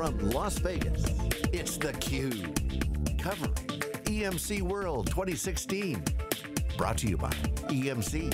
From Las Vegas, it's theCUBE. Covering EMC World 2016. Brought to you by EMC.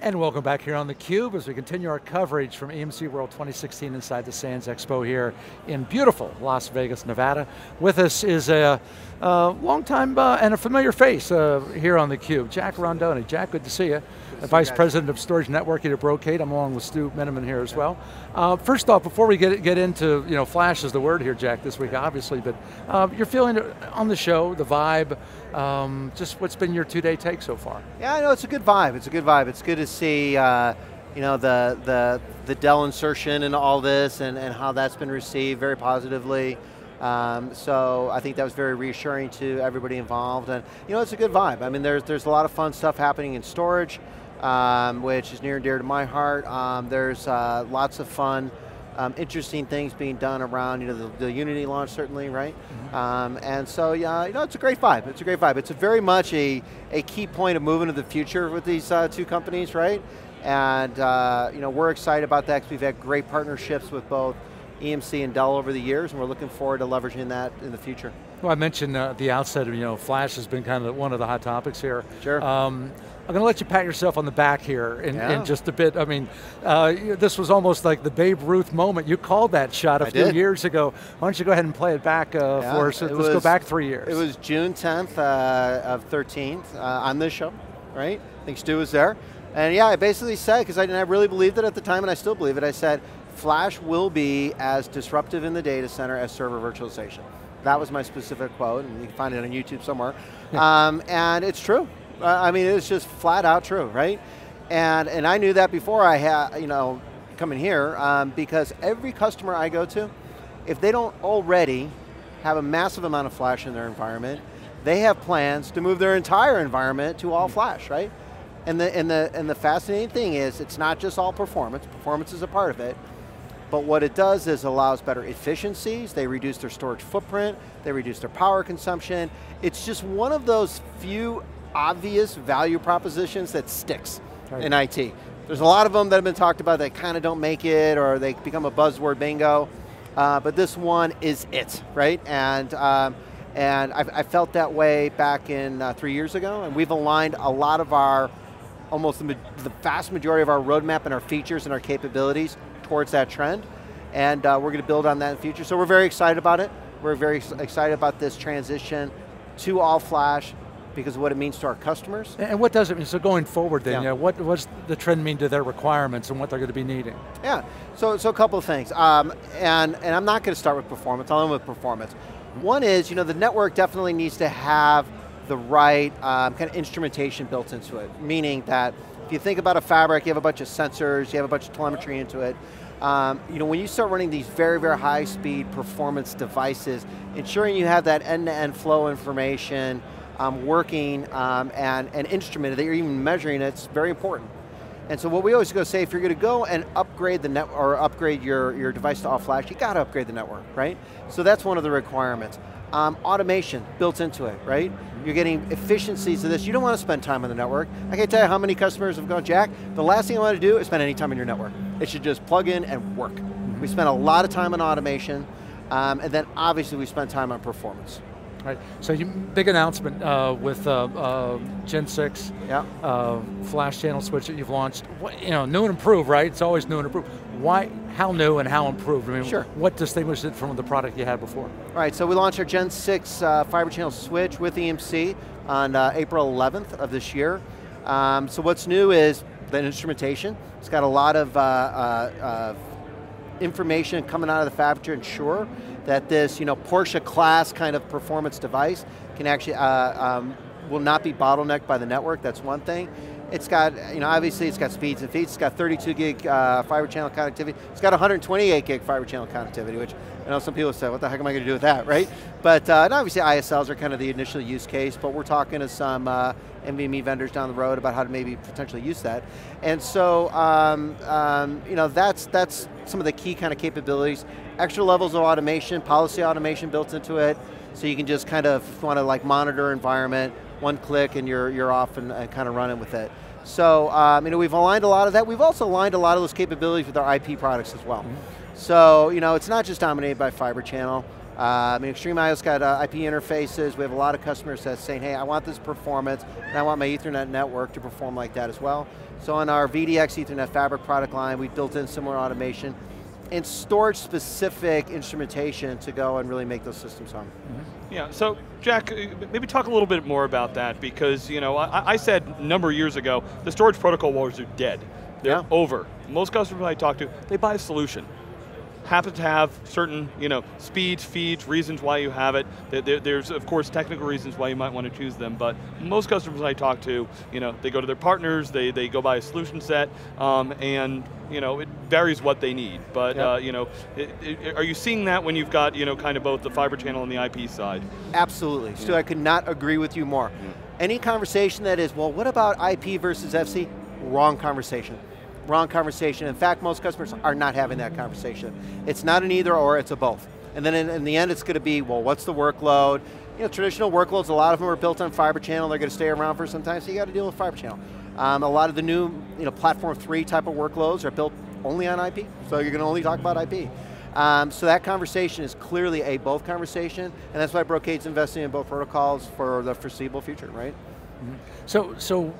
And welcome back here on theCUBE as we continue our coverage from EMC World 2016 inside the Sands Expo here in beautiful Las Vegas, Nevada. With us is a, a long time uh, and a familiar face uh, here on theCUBE, Jack Rondoni. Jack, good to see you. Vice President of Storage Networking at Brocade. I'm along with Stu Miniman here as well. Uh, first off, before we get get into, you know, flash is the word here, Jack, this week, obviously, but uh, you're feeling on the show, the vibe, um, just what's been your two-day take so far? Yeah, I know it's a good vibe. It's a good vibe. It's good to see, uh, you know, the the the Dell insertion and all this, and and how that's been received very positively. Um, so I think that was very reassuring to everybody involved, and you know, it's a good vibe. I mean, there's there's a lot of fun stuff happening in storage um, which is near and dear to my heart. Um, there's uh, lots of fun, um, interesting things being done around, you know, the, the Unity launch certainly, right? Mm -hmm. and so, yeah, you know, it's a great vibe. It's a great vibe. It's a very much a, a key point of moving to the future with these uh, two companies, right? And, uh, you know, we're excited about that because we've had great partnerships with both EMC and Dell over the years, and we're looking forward to leveraging that in the future. Well, I mentioned uh, the outset of, you know, Flash has been kind of one of the hot topics here. Sure. Um, I'm going to let you pat yourself on the back here in, yeah. in just a bit. I mean, uh, this was almost like the Babe Ruth moment. You called that shot a I few did. years ago. Why don't you go ahead and play it back uh, yeah, for us? Let's was, go back three years. It was June 10th uh, of 13th uh, on this show, right? I think Stu was there. And yeah, I basically said, because I, I really believed it at the time and I still believe it, I said, Flash will be as disruptive in the data center as server virtualization. That was my specific quote, and you can find it on YouTube somewhere. um, and it's true. I mean, it's just flat out true, right? And, and I knew that before I had, you know, coming here, um, because every customer I go to, if they don't already have a massive amount of flash in their environment, they have plans to move their entire environment to all flash, right? And the, and, the, and the fascinating thing is, it's not just all performance, performance is a part of it, but what it does is allows better efficiencies, they reduce their storage footprint, they reduce their power consumption. It's just one of those few obvious value propositions that sticks right. in IT. There's a lot of them that have been talked about that kind of don't make it or they become a buzzword bingo, uh, but this one is it, right? And, um, and I, I, felt that way back in uh, three years ago, and we've aligned a lot of our, almost the, the, vast majority of our roadmap and our features and our capabilities towards that trend, and uh, we're going to build on that in the future. So we're very excited about it. We're very excited about this transition to all flash, because of what it means to our customers. And what does it mean? So going forward then, yeah. yeah what does the trend mean to their requirements and what they're going to be needing? Yeah, so, so a couple of things. Um, and, and I'm not going to start with performance, I'll end with performance. One is, you know, the network definitely needs to have the right um, kind of instrumentation built into it, meaning that if you think about a fabric, you have a bunch of sensors, you have a bunch of telemetry into it, um, you know, when you start running these very, very high speed performance devices, ensuring you have that end-to-end -end flow information, um, working um, and, and instrumented, that you're even measuring it's very important. And so what we always go say, if you're going to go and upgrade the net or upgrade your, your device to all flash, you got to upgrade the network, right? So that's one of the requirements. Um, automation built into it, right? You're getting efficiencies of this. You don't want to spend time on the network. I can't tell you how many customers have gone, Jack, the last thing I want to do is spend any time on your network. It should just plug in and work. We spent a lot of time on automation, um, and then obviously we spent time on performance. Right. So you, big announcement uh, with uh, uh, Gen 6, yeah. Uh, flash channel switch that you've launched. What, you know, new and improved, right? It's always new and improved. Why, how new and how improved? I mean, sure. what distinguishes it from the product you had before? Right, so we launched our Gen 6 uh, fiber channel switch with EMC on uh, April 11th of this year. Um, so what's new is the instrumentation. It's got a lot of information coming out of the fab to ensure that this you know, Porsche class kind of performance device can actually, uh, um, will not be bottlenecked by the network, that's one thing. It's got, you know, obviously it's got speeds and feeds, it's got 32 gig uh, fiber channel connectivity, it's got 128 gig fiber channel connectivity, which I know some people say, what the heck am I going to do with that, right? But uh, obviously ISLs are kind of the initial use case, but we're talking to some uh, NVMe vendors down the road about how to maybe potentially use that. And so, um, um, you know, that's, that's some of the key kind of capabilities. Extra levels of automation, policy automation built into it, so you can just kind of want to like monitor environment, one click and you're, you're off and, and kind of running with it. So um, you know, we've aligned a lot of that. We've also aligned a lot of those capabilities with our IP products as well. Mm -hmm. So you know, it's not just dominated by Fiber Channel. Uh, I mean, XtremIO's got uh, IP interfaces. We have a lot of customers that saying, hey, I want this performance, and I want my Ethernet network to perform like that as well. So on our VDX Ethernet Fabric product line, we've built in similar automation and storage specific instrumentation to go and really make those systems hum. Mm -hmm. Yeah, so Jack, uh, maybe talk a little bit more about that because you know I, I said a number of years ago, the storage protocol wars are dead. They're yeah. over. Most customers I talk to, they buy a solution happen to have certain you know, speeds, feeds, reasons why you have it. There's of course technical reasons why you might want to choose them, but most customers I talk to, you know, they go to their partners, they, they go buy a solution set, um, and you know, it varies what they need. But yep. uh, you know, it, it, are you seeing that when you've got you know, kind of both the fiber channel and the IP side? Absolutely, Stu, I could not agree with you more. Yeah. Any conversation that is, well, what about IP versus FC? Wrong conversation wrong conversation. In fact, most customers are not having that conversation. It's not an either or, it's a both. And then in, in the end, it's going to be, well, what's the workload? You know, traditional workloads, a lot of them are built on fiber channel, they're going to stay around for some time, so you got to deal with fiber channel. Um, a lot of the new, you know, platform three type of workloads are built only on IP, so you're going to only talk about IP. Um, so that conversation is clearly a both conversation, and that's why Brocade's investing in both protocols for the foreseeable future, right? Mm -hmm. So, so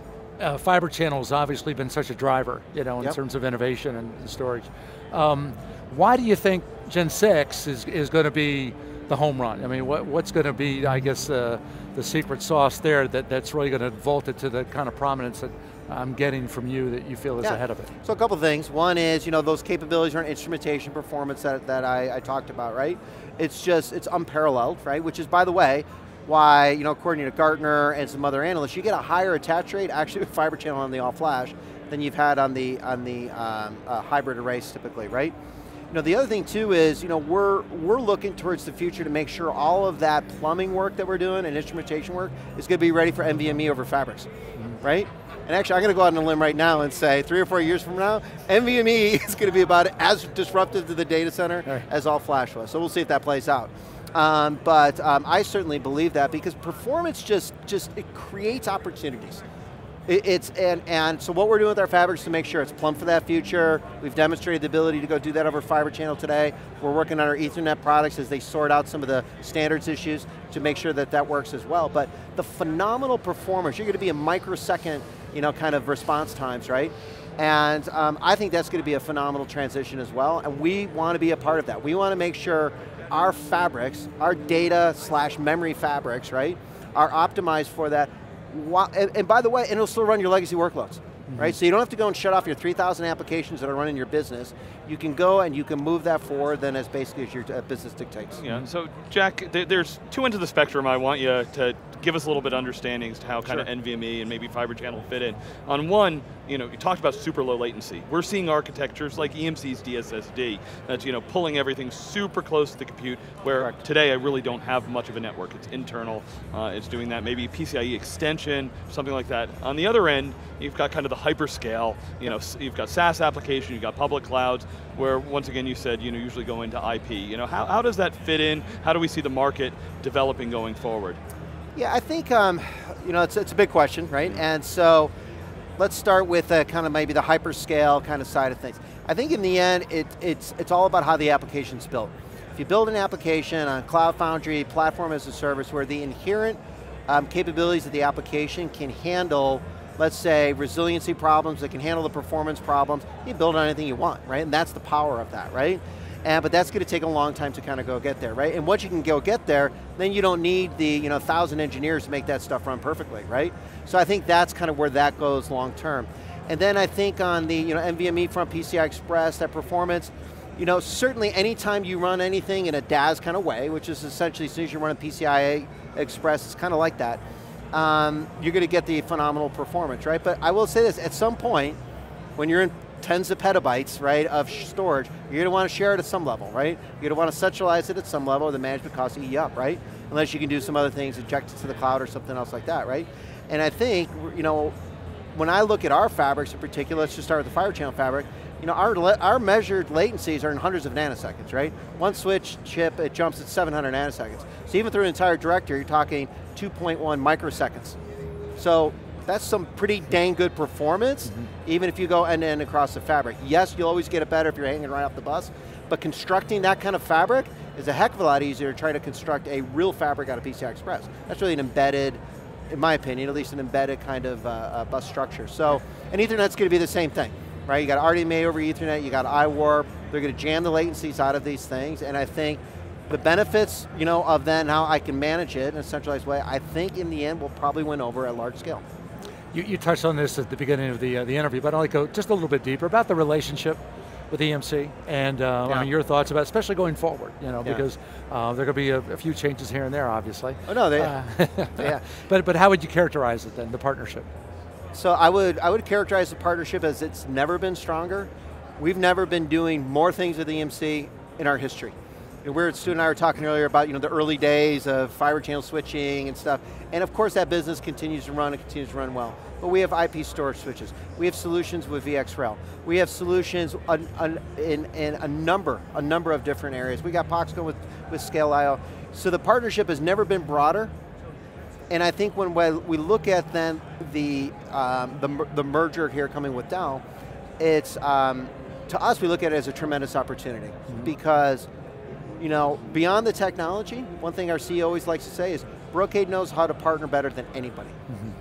uh, fiber channel has obviously been such a driver, you know, in yep. terms of innovation and, and storage. Um, why do you think Gen 6 is, is going to be the home run? I mean, what, what's going to be, I guess, uh, the secret sauce there that, that's really going to vault it to the kind of prominence that I'm getting from you that you feel is yeah. ahead of it? So a couple things. One is, you know, those capabilities around instrumentation performance that, that I, I talked about, right? It's just, it's unparalleled, right? Which is, by the way, why, you know, according to Gartner and some other analysts, you get a higher attach rate actually with fiber channel on the all flash than you've had on the on the um, uh, hybrid arrays typically, right? You know, the other thing too is, you know, we're we're looking towards the future to make sure all of that plumbing work that we're doing and instrumentation work is going to be ready for NVMe over fabrics, mm -hmm. right? And actually, I'm going to go out on a limb right now and say, three or four years from now, NVMe is going to be about as disruptive to the data center right. as all flash was. So we'll see if that plays out. Um, but um, I certainly believe that because performance just, just it creates opportunities. It, it's, and, and so what we're doing with our fabrics to make sure it's plumb for that future. We've demonstrated the ability to go do that over fiber channel today. We're working on our ethernet products as they sort out some of the standards issues to make sure that that works as well. But the phenomenal performance, you're going to be a microsecond you know, kind of response times, right? And um, I think that's going to be a phenomenal transition as well, and we want to be a part of that. We want to make sure our fabrics, our data slash memory fabrics, right, are optimized for that. And by the way, and it'll still run your legacy workloads. Mm -hmm. right? So you don't have to go and shut off your 3,000 applications that are running your business. You can go and you can move that forward then as basically as your uh, business dictates. Yeah, so Jack, there's two ends of the spectrum I want you to give us a little bit of understanding as to how kind sure. of NVMe and maybe fiber channel fit in. On one, you know, you talked about super low latency. We're seeing architectures like EMC's DSSD that's you know pulling everything super close to the compute. Where Correct. today I really don't have much of a network. It's internal. Uh, it's doing that. Maybe PCIe extension, something like that. On the other end, you've got kind of the hyperscale. You know, you've got SaaS application. You've got public clouds. Where once again you said you know usually go into IP. You know, how how does that fit in? How do we see the market developing going forward? Yeah, I think, um, you know, it's, it's a big question, right? And so, let's start with uh, kind of maybe the hyperscale kind of side of things. I think in the end, it, it's, it's all about how the application's built. If you build an application on Cloud Foundry, platform as a service, where the inherent um, capabilities of the application can handle, let's say, resiliency problems, that can handle the performance problems, you build on anything you want, right? And that's the power of that, right? And, but that's going to take a long time to kind of go get there, right? And once you can go get there, then you don't need the you know thousand engineers to make that stuff run perfectly, right? So I think that's kind of where that goes long term. And then I think on the you know NVMe front PCI Express, that performance, you know, certainly anytime you run anything in a DAS kind of way, which is essentially as soon as you run a PCI Express, it's kind of like that, um, you're going to get the phenomenal performance, right? But I will say this, at some point, when you're in tens of petabytes, right, of storage, you're going to want to share it at some level, right? You're going to want to centralize it at some level, the management costs eat you up, right? Unless you can do some other things, inject it to the cloud or something else like that, right? And I think, you know, when I look at our fabrics in particular, let's just start with the Fiber Channel fabric, you know, our, our measured latencies are in hundreds of nanoseconds, right? One switch chip, it jumps at 700 nanoseconds. So even through an entire directory, you're talking 2.1 microseconds. So that's some pretty dang good performance, mm -hmm. even if you go end to end across the fabric. Yes, you'll always get it better if you're hanging right off the bus, but constructing that kind of fabric is a heck of a lot easier to try to construct a real fabric out of PCI Express. That's really an embedded, in my opinion, at least an embedded kind of uh, uh, bus structure. So, and Ethernet's going to be the same thing, right? You got RDMA over Ethernet, you got iWarp, they're going to jam the latencies out of these things, and I think the benefits, you know, of then how I can manage it in a centralized way, I think in the end will probably win over at large scale. You, you touched on this at the beginning of the, uh, the interview, but I'd like to go just a little bit deeper about the relationship with EMC and uh, yeah. I mean, your thoughts about, especially going forward, you know, yeah. because uh, there are going to be a, a, few changes here and there, obviously. Oh no, they, uh, yeah. But but how would you characterize it then, the partnership? So I would I would characterize the partnership as it's never been stronger. We've never been doing more things with EMC in our history. You know, Stu and I were talking earlier about you know the early days of fiber channel switching and stuff, and of course that business continues to run and continues to run well. But we have IP storage switches. We have solutions with VxRail. We have solutions in, in a number, a number of different areas. We got Poxco with, with ScaleIO. So the partnership has never been broader, and I think when we look at then the, um, the, the merger here coming with Dell, it's, um, to us we look at it as a tremendous opportunity mm -hmm. because you know, beyond the technology, one thing our CEO always likes to say is, Brocade knows how to partner better than anybody. Mm -hmm.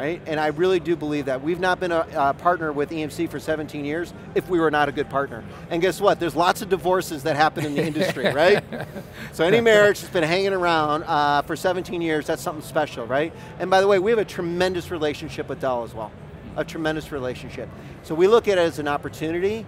Right? And I really do believe that. We've not been a, a, partner with EMC for 17 years if we were not a good partner. And guess what? There's lots of divorces that happen in the industry, right? So any marriage that's been hanging around uh, for 17 years, that's something special, right? And by the way, we have a tremendous relationship with Dell as well. A tremendous relationship. So we look at it as an opportunity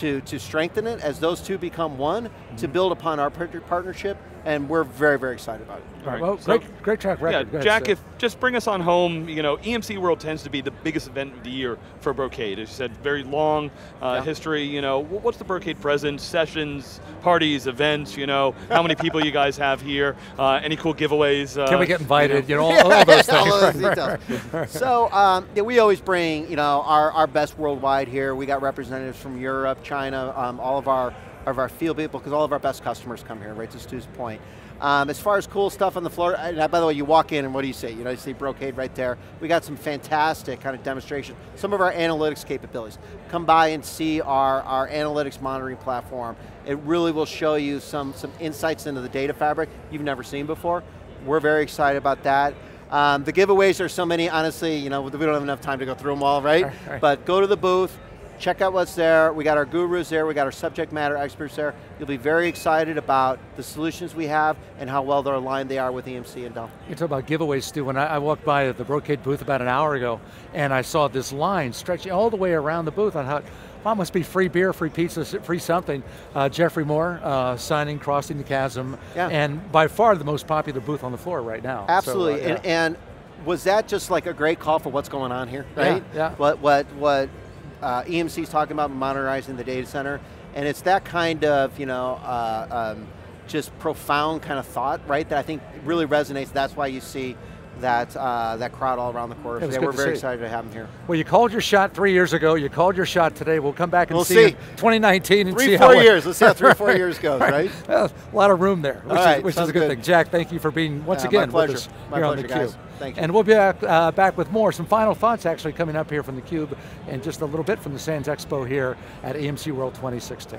to, to strengthen it as those two become one, mm -hmm. to mm-hmm. build upon our partnership, and we're very, very excited about it. All right, well, so, great, great track record. Yeah, Jack, if just bring us on home. You know, EMC World tends to be the biggest event of the year for Brocade. As you said, very long uh, yeah. history. You know, what's the Brocade presence? Sessions, parties, events. You know, how many people you guys have here? Uh, any cool giveaways? Uh, Can we get invited? You know, you know all, all, those things. all those details. so um, yeah, we always bring you know our, our best worldwide here. We got representatives from Europe, China, um, all of our of our field people, because all of our best customers come here, right to Stu's point. Um, as far as cool stuff on the floor, and by the way, you walk in and what do you see? You know, you see Brocade right there. We got some fantastic kind of demonstration. Some of our analytics capabilities. Come by and see our, our analytics monitoring platform. It really will show you some, some insights into the data fabric you've never seen before. We're very excited about that. Um, the giveaways are so many, honestly, you know, we don't have enough time to go through them all, right? right. But go to the booth, check out what's there. We got our gurus there, we got our subject matter experts there. You'll be very excited about the solutions we have and how well they're aligned they are with EMC and Dell. You talk about giveaways, Stu. When I, I, walked by the Brocade booth about an hour ago, and I saw this line stretching all the way around the booth, I thought, well, must be free beer, free pizza, free something. Uh, Geoffrey Moore uh, signing Crossing the Chasm, yeah. and by far the most popular booth on the floor right now. Absolutely, so, uh, yeah. and, and was that just like a great call for what's going on here, right? Yeah. yeah. What what what uh, EMC's talking about modernizing the data center, and it's that kind of, you know, uh, um, just profound kind of thought, right, that I think really resonates. That's why you see that uh, that crowd all around the course. Yeah, we're very excited to have them here. Well, you called your shot three years ago. You called your shot today. We'll come back and we'll see, see. 2019 and three, see four how years. Let's see how three, four years goes, right? a lot of room there, which, is, which is, a good, good, thing. Jack, thank you for being once yeah, again with us my here pleasure, on the guys. Thank you. And we'll be back, uh, back with more. Some final thoughts actually coming up here from the Cube, and just a little bit from the Sands Expo here at EMC World 2016.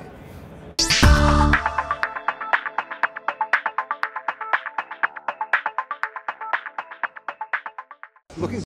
looking